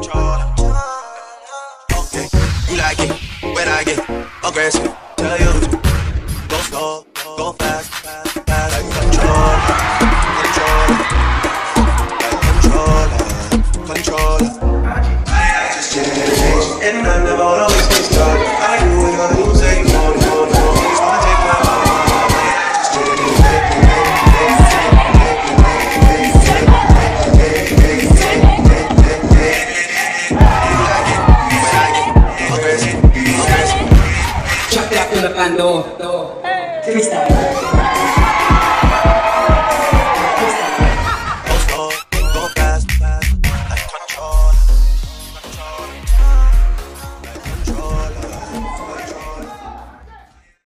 Controlla. Okay, you like it when I get aggressive. Tell you, go slow, go fast, fast. Like Controlla, Controlla, like Controlla, Controlla. Just, I estoy rapando. Freestyle.